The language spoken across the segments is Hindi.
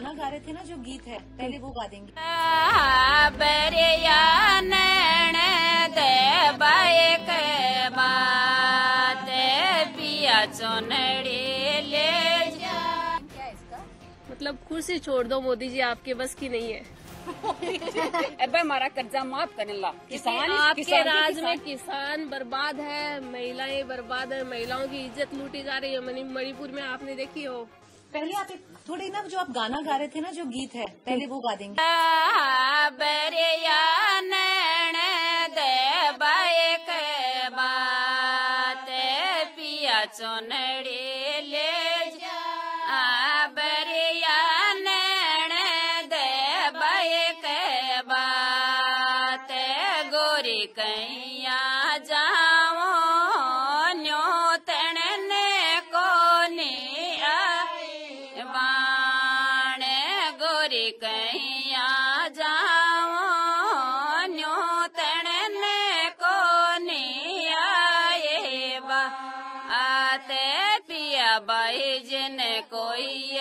गाना गा रहे थे ना जो गीत है पहले वो गा देंगे। मतलब कुर्सी छोड़ दो मोदी जी आपके बस की नहीं है। अब हमारा कर्जा माफ़ करने ला। किसान आपके किसान राज किसान। में किसान। बर्बाद है महिलाएँ बर्बाद है महिलाओं की इज़्ज़त लूटी जा रही है मणिपुर में आपने देखी हो? पहले आप एक थोड़े ना जो आप गाना गा रहे थे ना, जो गीत है, पहले वो गा देंगे। कोई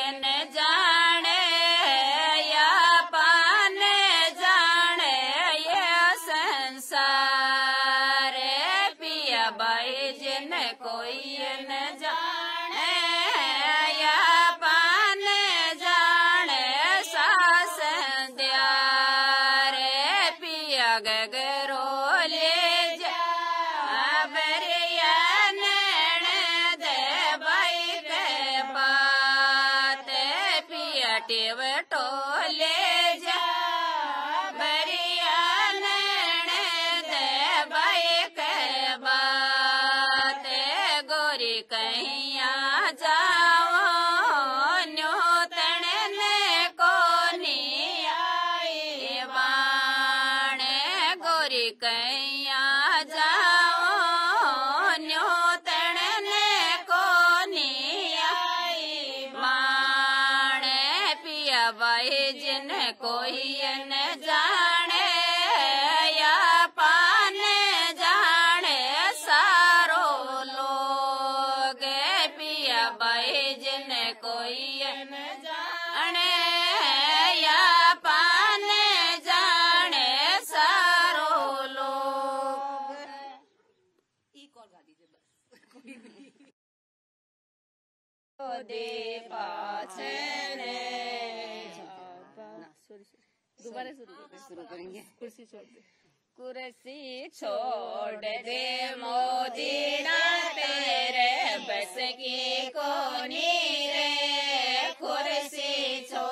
दोबारा शुरू हाँ, करेंगे। कुर्सी छोड़ दे। कुर्सी छोड़ दे मोदी ना तेरे बस की कोनी रे। कुर्सी छोड़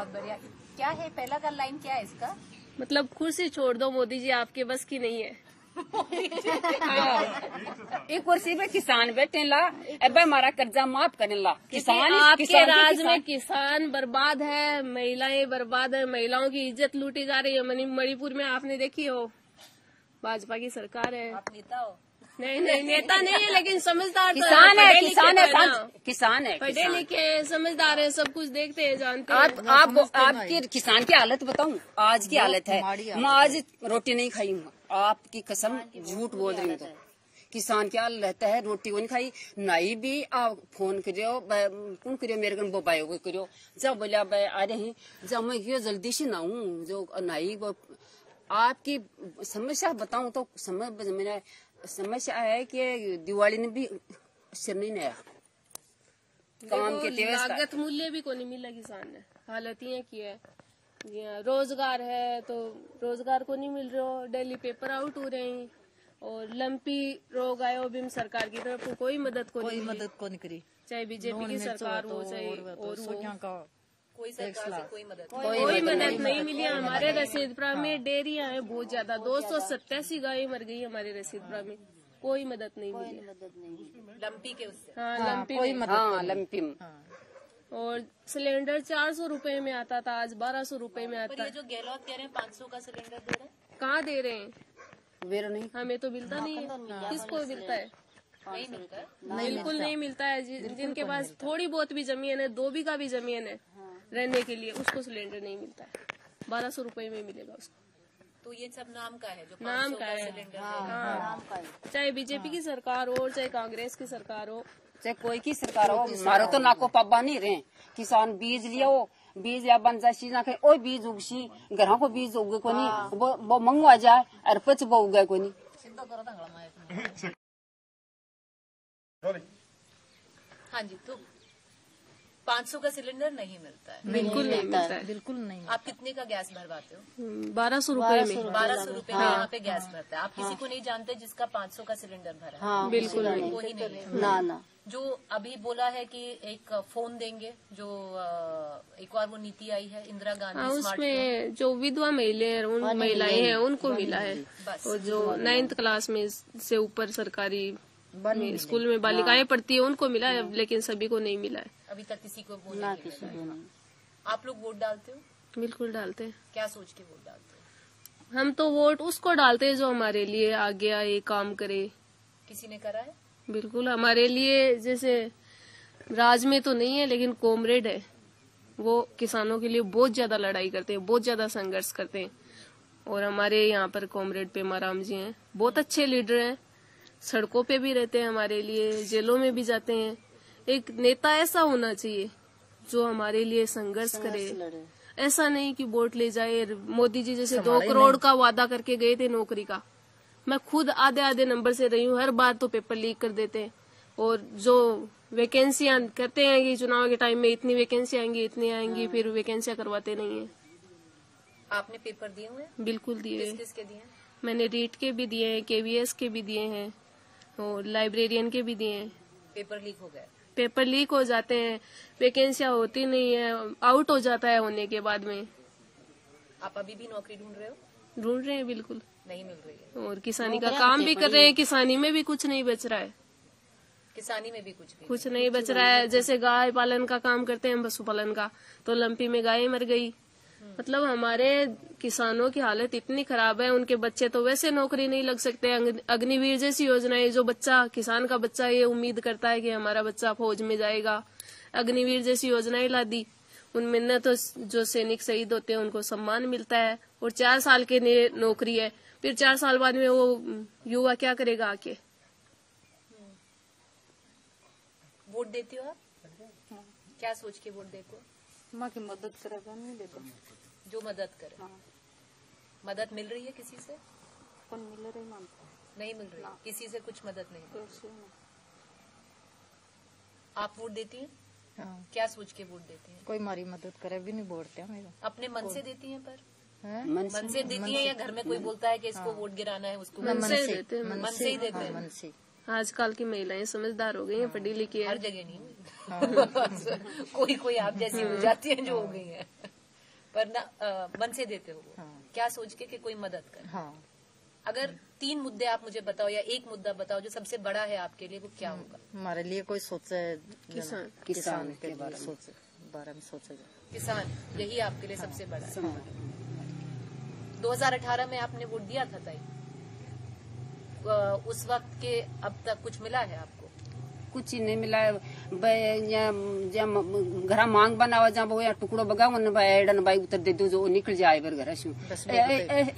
बहुत बढ़िया। क्या है पहला का लाइन क्या है इसका? मतलब कुर्सी छोड़ दो मोदी जी आपके बस की नहीं है। एक कुर्सी पे किसान बैठे ला। अब हमारा कर्जा माफ़ करने ला। किसान आपके किसान राज किसान- में किसान बर्बाद है महिलाएँ बर्बाद है महिलाओं की इज़्ज़त लूटी जा रही है। मणि- मणिपुर में आपने देखी हो? भाजपा की सरकार है। आप नेता हो। नहीं नहीं नेता नहीं है लेकिन समझदार तो किसान है किसान है तो किसान है पढ़े लिखे हैं, समझदार है सब कुछ देखते हैं जानते हैं। आप आपको आपकी किसान की हालत बताऊँ आज की हालत है। मैं आज रोटी नहीं खाई हूँ आपकी कसम झूठ बोल रही हूँ तो। किसान क्या रहता है रोटी नहीं खाई नाई भी आप फ़ोन करियो कौन करियो मेरे को मोबाइल को करियो। जब बोलिया भाई आ रहे हैं जब मैं ये जल्दी से ना हूँ जो नाई वो आपकी समस्या बताऊँ तो समय मेरा समस्या है कि दिवाली ने भी सिर नहीं नया। काम के लागत मूल्य भी को नहीं मिला किसान ने हालत ये की है रोज़गार है तो रोज़गार को नहीं मिल रहा डेली पेपर आउट हो रहे हैं और लंपी रोग आयो भी सरकार की तरफ़ कोई मदद को कोई नहीं मदद को नहीं करी। चाहे बीजेपी की सरकार हो चाहे और और तो हो सोनिया का कोई सरकार से कोई मदद कोई मदद नहीं मिली हमारे रसीदपुरा में डेयरियाँ हैं बहुत ज़्यादा। दो सौ सत्तासी गाय मर गई हमारे रसीदपुरा में कोई मदद नहीं मिली। लंपी के उससे। हाँ लंपी कोई। मदद हाँ लंपी में। और सिलेंडर चार सौ रुपये में आता था आज बारह सौ रुपये में आता। ये है जो गहलोत कह रहे हैं पाँच सौ का सिलेंडर दे रहे हैं? कहाँ दे रहे हैं? मेरा नहीं। हमें तो मिलता नहीं है। किसको मिलता है? नहीं मिलता है। बिल्कुल नहीं मिलता है। जिनके पास थोड़ी बहुत भी ज़मीन है दो बीघा भी ज़मीन है रहने के लिए उसको सिलेंडर नहीं मिलता है। बारह सौ रुपये में मिलेगा उसको। तो ये सब नाम का है जो नाम का है। हैं। हाँ। चाहे बीजेपी की सरकार हो चाहे कांग्रेस की सरकार हो। चाहे कोई की सरकार हो मारो तो नाको पब्बा नहीं रहे किसान बीज लिया हो बीज या बन जाए चीज़ ना ओ बीज उगसी घरों को बीज उगे को नहीं वो वो मंगवा जाए और पच वो उगे को नहीं हाँ जी तो पाँच सौ का सिलेंडर नहीं मिलता है। बिल्कुल नहीं मिलता है बिल्कुल नहीं आप कितने का गैस भरवाते हो? बारह सौ रुपये में। बारह सौ रुपये में यहाँ पे गैस भरता है। आप किसी को नहीं जानते जिसका पाँच सौ का सिलेंडर भरा है। हाँ बिल्कुल नहीं। कोई नहीं ना ना। जो अभी बोला है कि एक फ़ोन देंगे जो एक बार वो नीति आई है इंदिरा हाँ गांधी स्मार्ट उसमें जो विधवा महिलाएँ उन महिलाएँ हैं उनको मिला है। बस। और जो नाइन्थ क्लास में से ऊपर सरकारी स्कूल में बालिकाएँ पढ़ती है उनको मिला है। लेकिन सभी को नहीं मिला है। अभी तक किसी को वो ना किसी को नहीं। आप लोग वोट डालते हो? बिल्कुल डालते हैं। क्या सोच के वोट डालते हो? हम तो वोट उसको डालते हैं जो हमारे लिए आगे आए काम करे। किसी ने करा है? बिल्कुल हमारे लिए जैसे राज में तो नहीं है लेकिन कॉमरेड है। वो किसानों के लिए बहुत ज़्यादा लड़ाई करते हैं बहुत ज़्यादा संघर्ष करते हैं। और हमारे यहाँ पर कॉमरेड पेमा राम जी हैं। बहुत अच्छे लीडर हैं। सड़कों पे भी रहते हैं हमारे लिए जेलों में भी जाते हैं। एक नेता ऐसा होना चाहिए जो हमारे लिए संघर्ष करे। ऐसा नहीं कि वोट ले जाए। मोदी जी जैसे दो करोड़ का वादा करके गए थे नौकरी का। मैं खुद आधे आधे नंबर से रही हूँ हर बार तो पेपर लीक कर देते हैं। और जो वैकेंसियाँ कहते हैं कि चुनाव के टाइम में इतनी वैकेंसी आएँगी इतनी आएँगी फिर वैकेंसियाँ करवाते नहीं है। आपने पेपर दिए हुए बिल्कुल दिए किस किस के दिए हैं? मैंने रीट के भी दिए हैं केवीएस के भी दिए हैं और लाइब्रेरियन के भी दिए हैं। पेपर लीक हो गए पेपर लीक हो जाते हैं वैकेंसियाँ होती नहीं है आउट हो जाता है होने के बाद में। आप अभी भी नौकरी ढूंढ रहे हो? ढूंढ रहे हैं बिल्कुल। नहीं मिल रही है। और किसानी का काम भी कर रहे हैं किसानी में भी कुछ नहीं बच रहा है। किसानी में भी कुछ भी कुछ नहीं बच रहा है जैसे गाय पालन का काम करते हैं पशुपालन का तो लंपी में गाय मर गई। मतलब हमारे किसानों की हालत इतनी खराब है, उनके बच्चे तो वैसे नौकरी नहीं लग सकते। अग्निवीर जैसी योजनाएँ जो बच्चा, किसान का बच्चा ये उम्मीद करता है कि हमारा बच्चा फौज में जाएगा। अग्निवीर जैसी योजनाएँ ला दी। उनमें न तो जो सैनिक शहीद होते हैं, उनको सम्मान मिलता है और चार साल के लिए नौकरी है। फिर चार साल बाद में वो युवा क्या करेगा आके? वोट देती हो आप? क्या सोच के वोट देते हो? माँ की मदद करेगा नहीं देता जो मदद करे। हाँ। मदद मिल रही है किसी से? कौन मिल रही मानता नहीं मिल रही। किसी से कुछ मदद नहीं। आप वोट देती हैं? हाँ, क्या सोच के वोट देती हैं? कोई मारी मदद करे भी नहीं बोलते मेरा अपने मन से देती हैं पर? है? मन से मन से देती है या घर में कोई बोलता है कि इसको वोट गिराना है उसको मन से देते हैं मन से ही देते हैं। मन से। आजकल की महिलाएँ समझदार हो गई हैं पढ़ी लिखी हर है जगह नहीं कोई कोई आप जैसी हो जाती है जो हो गई है। पर ना मन से देते हो। हाँ। क्या सोच के कि कोई मदद करे? हाँ। अगर तीन मुद्दे आप मुझे बताओ या एक मुद्दा बताओ जो सबसे बड़ा है आपके लिए वो क्या होगा? हमारे लिए कोई सोचे किसान। किसान के बारे में। सोचे। बारे में सोचे जाए किसान यही आपके लिए सबसे बड़ा है। 2018 में आपने वोट दिया था ताई। उस वक्त के अब तक कुछ मिला है आपको? कुछ ही नहीं मिला है। घरा मांग बना हुआ जब या टुकड़ो बगा एडन भाई उतर दे दो जो निकल जाए बर घर शू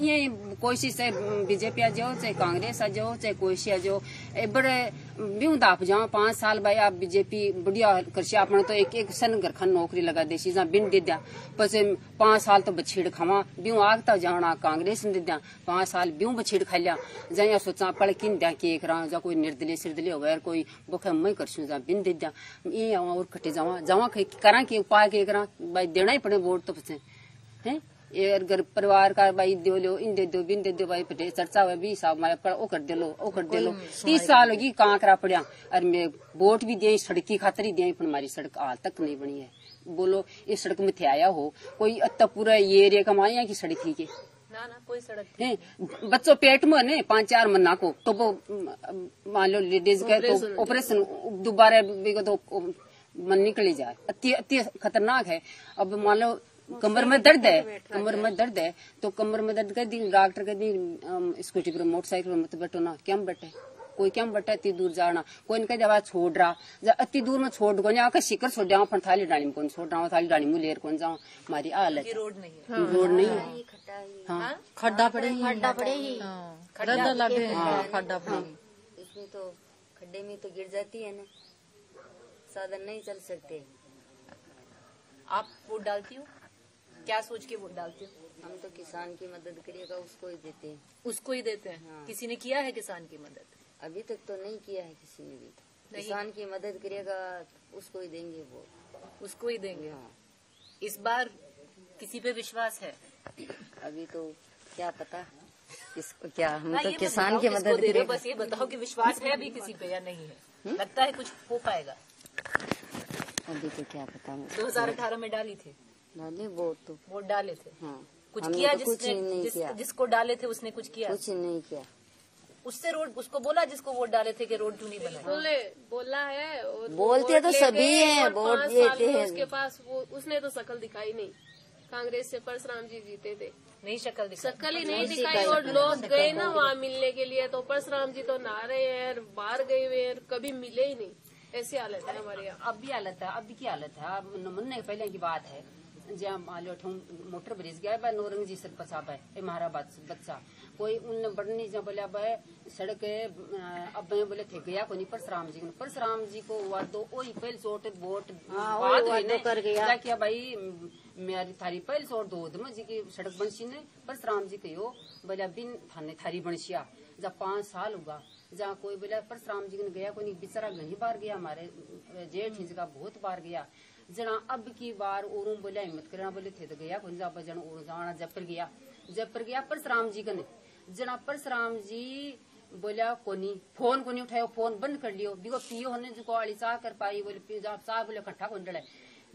ये कोशिश है बीजेपी आ जाओ चाहे कांग्रेस आ जाओ चाहे कोशिश आ जाओ। बड़े ब्यू दाप जाओ, पाँच साल भाई आप बीजेपी बढ़िया करसी आपने तो एक एक सन घर नौकरी लगा देसी जहाँ बिन दे दिया। पस पाँच साल तो बछेड़ खावा। ब्यू आगता जाना, कांग्रेस ने दे दिया पाँच साल ब्यू बछेड़ खा लिया। जहाँ सोचा पढ़ किन दिया के एक रहा जा कोई निर्दलीय सिरदलीय हो कोई बुख मैं करसू जा बिन दे दिया। ये और कटे जावा। जावा करा के उपाय के करा भाई देना ही पड़े वोट तो पसे हैं? ये घर परिवार का भाई दो लो इन दे दो बिन दे दो भाई पटे चर्चा हुआ भी साहब मारे पर ओ कर दे लो ओ कर दे लो। तीस साल होगी कहाँ करा पड़िया। और मैं वोट भी दिए सड़क की खातर ही पर हमारी सड़क हाल तक नहीं बनी है। बोलो ये सड़क में थे आया हो कोई अत्ता पूरा ये एरिया की सड़क थी के? ना ना कोई सड़क बच्चों पेट में ने पाँच चार महीना को तो वो मान लो लेडीज़ गए तो ऑपरेशन दोबारा तो मन निकली जाए। अति अति खतरनाक है। अब मान लो कमर में दर्द है कमर में दर्द है तो कमर में दर्द कर दी डॉक्टर कर दी स्कूटी पर मोटरसाइकिल पर मत बैठो ना क्या बैठे? कोई क्या बैठा इतनी दूर जाना? कोई ने कह छोड़ रहा। अति दूर में छोड़ को आकर शिकर छोड़ जाओ पर थाली डाली में कौन छोड़ रहा हूँ थाली डाली में लेर कौन जाओ हमारी हालत। रोड नहीं है। रोड नहीं है? हाँ खड्डा पड़े खड्डा पड़ेगी हाँ, खड्डा लगे हाँ, खड्डा पड़ेगी इसमें तो खड्डे में तो गिर जाती है ना। साधन नहीं चल सकते। आप वोट डालती हो? क्या सोच के वोट डालते हो? हम तो किसान की मदद करिएगा उसको ही देते हैं। उसको ही देते हैं? हाँ। किसी ने किया है किसान की मदद? अभी तक तो नहीं किया है किसी ने भी। किसान की मदद करिएगा उसको ही देंगे वो। उसको ही देंगे? हाँ। इस बार किसी पे विश्वास है? अभी तो क्या पता किसको क्या हम तो किसान की मदद दे रहे बस ये बताओ कि विश्वास है अभी किसी पे या नहीं है? लगता है कुछ हो पाएगा। अभी तो क्या पता। मुझे 2018 में डाली थी। डाली वोट तो वोट डाले थे। हाँ। कुछ किया तो कुछ जिसने नहीं जिस, किया। जिसको डाले थे उसने कुछ किया? कुछ नहीं किया। उससे रोड उसको बोला जिसको वोट डाले थे कि रोड क्यों नहीं बना? बोले बोला है और बोलते तो सभी हैं, वोट देते हैं। उसके पास वो उसने तो शकल दिखाई नहीं। कांग्रेस से परशुराम जी जीते थे। नहीं शक्ल दिखा शकल ही नहीं दिखाई और लोग गए ना वहाँ मिलने के लिए तो परशुराम जी तो नहा रहे हैं बाहर गए हुए हैं कभी मिले ही नहीं। ऐसी हालत है हमारे यहाँ। अब भी हालत है अब भी की हालत है। अब मन पहले की बात है। मान मोटर ब्रिज गया बा नौरंग जी सर पसा बा ए हमारा बच्चा। कोई उन बढ़नी जहाँ बोला बा सड़क अब बोले थे गया को नहीं परशुराम जी परशुराम जी को हुआ दो वही पहल सोट वोट बात हुई ने। कर गया। जा किया भाई? मेरी थारी पहल सोट दो दम जी की सड़क बनसी ने। परशुराम जी कहो बोला बिन थाने थारी बनसिया जब पाँच साल होगा जहाँ कोई बोला परशुराम जी ने गया कोई बेचारा घनी बार गया हमारे जेठ हिंज का बहुत बार गया। जना अब की बार ओरू बोला हिम्मत करना बोले थे तो गया, कोई जा जन ओरू जाना जयपुर गया। जयपुर गया परशुराम जी कने जना परशुराम जी बोला कोनी फ़ोन को नहीं उठायो, फ़ोन बंद कर लियो। बिको पियो होने जो आली चाह कर पाई, बोले पियो जा चाह बोले कट्ठा को डले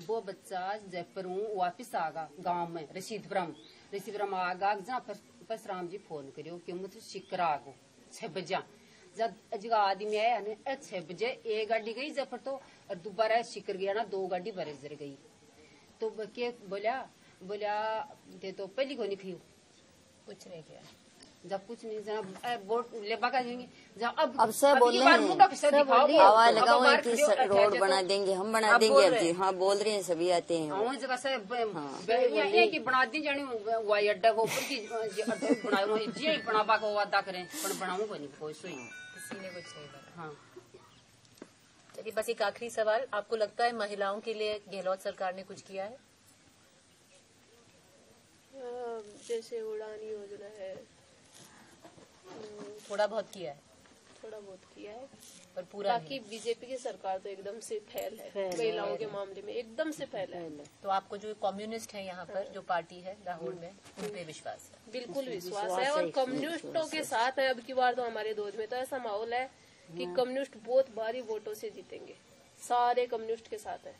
वो बच्चा जयपुर वापिस आगा गाँव में, रशीदपुरम। रशीदपुरम आगा जहाँ परशुराम जी फ़ोन करियो कि मुझे शिकरा आगो छह बजा। जब जगह आदमी आया ने छह बजे एक गाड़ी गई जयपुर तो और दोबारा शिकर गया ना दो गाड़ी बरेजर गई। तो के बोला बोला ते तो पहली को नहीं खियो कुछ नहीं किया? जब कुछ नहीं जब ए, वोट लेबा का जाएँगे। जब अब अब सब बोल रहे हैं। आवाज़ लगाओ कि रोड बना तो- देंगे। हम बना देंगे अब जी। हाँ। बोल रहे हैं सभी आते हैं। हाँ जगह से हाँ। ये ये कि बना दी जानी वाई अड्डा को ऊपर की बनायो जे बनाबा को वादा करें पर बनाऊँ को नहीं कोई सोई। किसी को बना हाँ। चलिए बस एक आखिरी सवाल। आपको लगता है महिलाओं के लिए गहलोत सरकार ने कुछ किया है? जैसे उड़ान योजना है। थोड़ा बहुत किया है। थोड़ा बहुत किया है। पर पूरा बाकी बीजेपी की सरकार तो एकदम से फैल है। महिलाओं के मामले में एकदम से फैल है। तो आपको जो कम्युनिस्ट है यहाँ पर जो पार्टी है लाहौर में उन पे विश्वास है? बिल्कुल विश्वास है और कम्युनिस्टों के साथ है। अब की बार तो हमारे दोज में तो ऐसा माहौल है कि कम्युनिस्ट बहुत भारी वोटों से जीतेंगे। सारे कम्युनिस्ट के साथ है।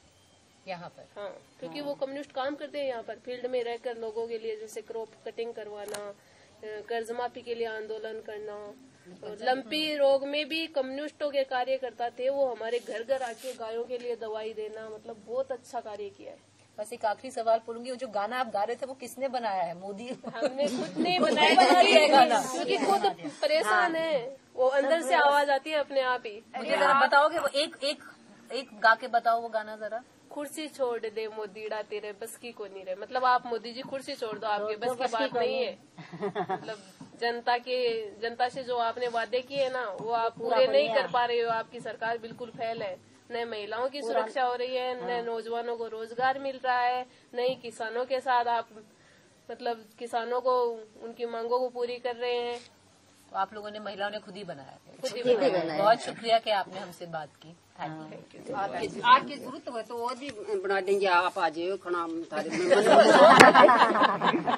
यहाँ पर? हाँ क्योंकि वो कम्युनिस्ट काम करते हैं यहाँ पर। फ़ील्ड में रहकर लोगों के लिए जैसे क्रॉप कटिंग करवाना कर्ज माफ़ी के लिए आंदोलन करना लंपी रोग में भी कम्युनिस्टों के कार्यकर्ता थे वो हमारे घर घर आके गायों के लिए दवाई देना मतलब बहुत अच्छा कार्य किया है। बस एक आखिरी सवाल पूछूँगी वो जो गाना आप गा रहे थे वो किसने बनाया है? मोदी? हमने खुद नहीं बनाया बना है गाना। क्योंकि खुद परेशान है। वो अंदर से आवाज़ आती है अपने आप ही। मुझे जरा बताओगे वो एक एक एक गा के बताओ वो गाना जरा। कुर्सी छोड़ दे मोदीड़ा तेरे बस की को नहीं रहे। मतलब आप मोदी जी कुर्सी छोड़ दो आपके बस की बात नहीं है। मतलब जनता के जनता से जो आपने वादे किए ना वो आप पूरे नहीं कर पा रहे हो। आपकी सरकार बिल्कुल फेल है। न महिलाओं की सुरक्षा हो रही है न नौजवानों को रोज़गार मिल रहा है न ही किसानों के साथ आप मतलब किसानों को उनकी मांगों को पूरी कर रहे हैं। तो आप लोगों ने महिलाओं ने खुद ही बनाया खुद ही बनाया। बहुत शुक्रिया कि आपने हमसे बात की। आपकी आपकी ज़रूरत हो तो और भी बना देंगे आप आ जाओ खाना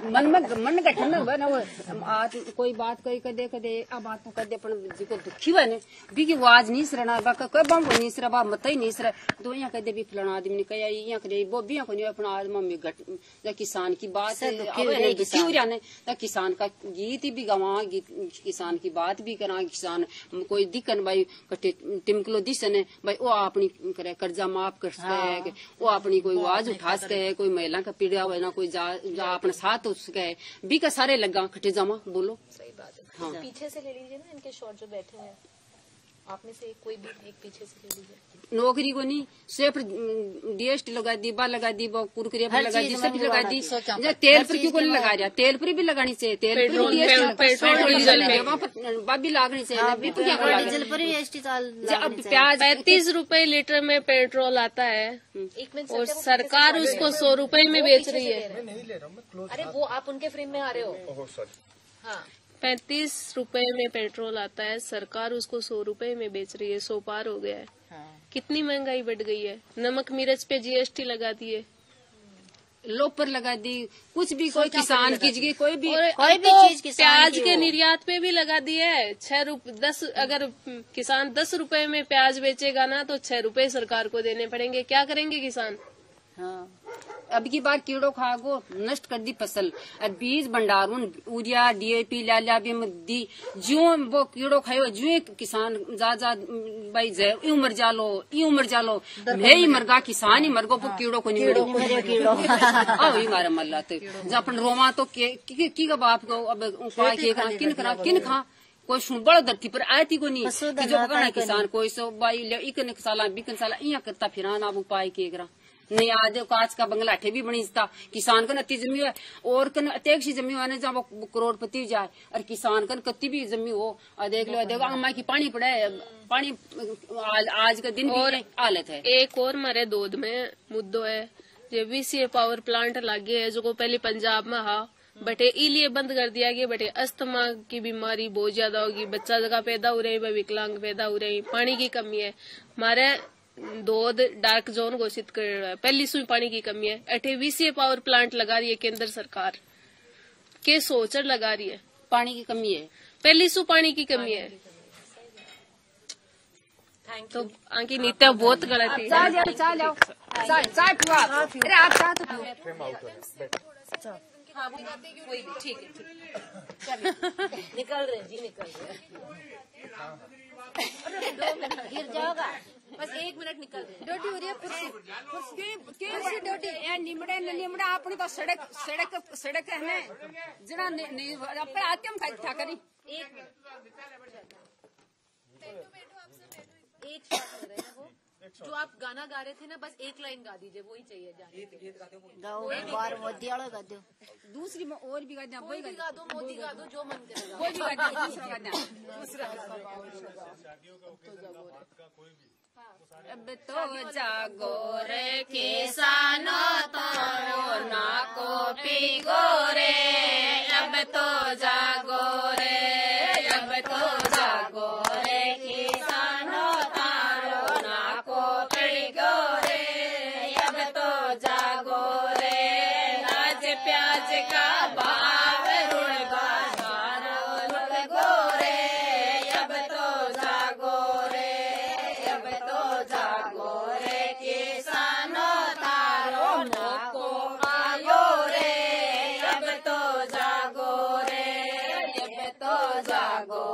मन में मन गठन में वो आज कोई बात कोई कदे कदे आ बात तो कदे पण जिको दुखी बने भी की आवाज़ नहीं सरना बा कोई बम नहीं सरा बा मत ही नहीं सरा तो यहाँ कदे भी फलाना आदमी ने कहा यहाँ करे वो भी को नहीं अपना गट या किसान की बात नहीं दुखी हो जाने तो किसान का गीत ही भी गवा किसान की बात भी करा किसान कोई दिक्कत भाई कटे टिमकलो दिसन है भाई वो अपनी करे कर्जा माफ़ कर सके हाँ। वो अपनी कोई आवाज़ उठा सके कोई महिला का पीड़ा हुआ ना कोई जा, जा अपना साथ हो सके भी का सारे लगा खटे जामा बोलो। सही बात है। पीछे से ले लीजिए ना इनके शोर जो बैठे हैं। आप में से कोई भी एक पीछे से ले लीजिए। नौकरी को नहीं सिर्फ़ डीएसटी लगा दी बा लगा दी बा कुरकुरे पर लगा दी सब लगा दी। जो तेल पर क्यों को नहीं लगा रहा तेल पर भी लगानी चाहिए तेल पर पेट्रोल- भी DST petrol- petrol diesel diesel वहाँ पर बा भी लागनी चाहिए भी तो क्या डीजल पर ही एसटी चाल जे अब प्याज पैंतीस रूपए लीटर में पेट्रोल आता है। एक मिनट और सरकार उसको सौ रुपए में बेच है। रहे हैं। अरे वो आप उनके फ्रेम में आ रहे हो। हाँ। पैंतीस रुपए में पेट्रोल आता है सरकार उसको सौ रुपए में बेच रही है सौ पार हो गया है। हाँ। कितनी महँगाई बढ़ गई है? नमक मिर्च पे जीएसटी लगा दिए। लोग पर लगा दी कुछ भी कोई किसान की जगह कोई भी और कोई भी तो चीज़ किसान प्याज के निर्यात पे भी लगा दिए है। छह रुपए दस अगर किसान दस रुपए में प्याज बेचेगा ना तो छह रुपए सरकार को देने पड़ेंगे। क्या करेंगे किसान? हाँ। अब की बार कीड़ो खागो नष्ट कर दी फ़सल। अब बीज भंडारण यूरिया डीएपी ला ला भी दी जो वो कीड़ो खायो जो किसान जा जा भाई जय यू मर जालो यू मर जालो। मैं ही मर गा किसान ही मरगो वो कीड़ो को नहीं मरो कीड़ो आओ ही मारे मल्ला तो। जब अपन रोमा तो की की बाप को अब उपाय के करा किन करा किन खा? कोई सुन बड़ा धरती पर थी को नहीं कि जो किसान कोई सो ले इकन साला बिकन साला इया करता फिरा ना उपाय के करा नहीं आज कांच का बंगला ठे भी बनी था। किसान कन अति जमी है और कन अत्यक सी जमी होने जब वो करोड़पति जाए और किसान कन कत्ती भी जमी हो। और देख लो देखो अम्मा की पानी पड़ा पानी आज, का दिन भी हालत है। एक और मरे दूध में मुद्दो है जो वीसीए पावर प्लांट लागे है जो पहले पंजाब में हा बटे इलिए बंद कर दिया गया बटे अस्थमा की बीमारी बहुत ज़्यादा होगी बच्चा जगह पैदा हो रही हैं विकलांग पैदा हो रही पानी की कमी है। हमारे दूध डार्क जोन घोषित कर रहा है। पहली सुई पानी की कमी है। अठे वीसीए पावर प्लांट लगा रही है केंद्र सरकार। के सोचर लगा रही है? पानी की कमी है। पहली सु पानी की कमी है। तो आंकी नीतियाँ बहुत गलत है। तो हाँ। भी ठीक है निकल रहे जी निकल रहे हैं। दो गिर जाओगा। बस एक मिनट निकल रहे हैं डोटी हो रही है कुर्सी कुर्सी कुर्सी डोटी ए निमड़े न निमड़ा अपनी तो सड़क सड़क सड़क है ना। जरा नहीं अपन आते हम खाई था करी? एक एक शॉट हो रहे हैं वो। जो आप गाना गा रहे थे ना बस एक लाइन गा दीजिए वही चाहिए के। गाओ बार मोदी वाला गा दो। दूसरी में और भी गाना कोई भी गा दो। मोदी गा दो जो मन करेगा। कोई भी गाना दूसरा गाना अब तो जागो रे किसानो तो ना को पी गोरे अब तो जागो रे, अब तो Chicago.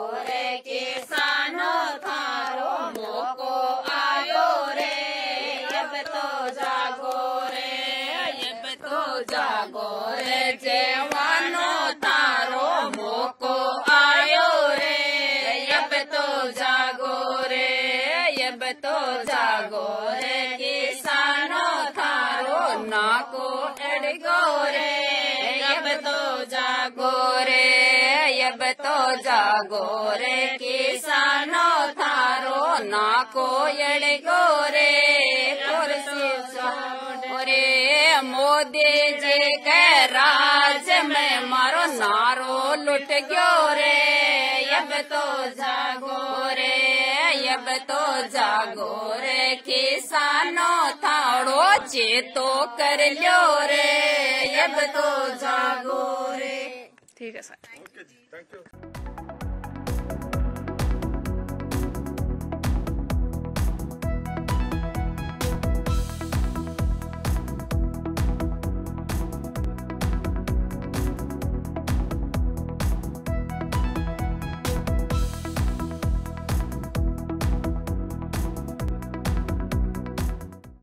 जागो रे किसानो थारो नाको अड़गो रे कुर्सी रे मोदी जी के राज में मारो नारो लुट गयो रे। अब तो जागो रे अब तो जागो रे। किसानो थाड़ो चेतो कर लियो रे। अब तो जागो रे। ठीक है सर। Thank you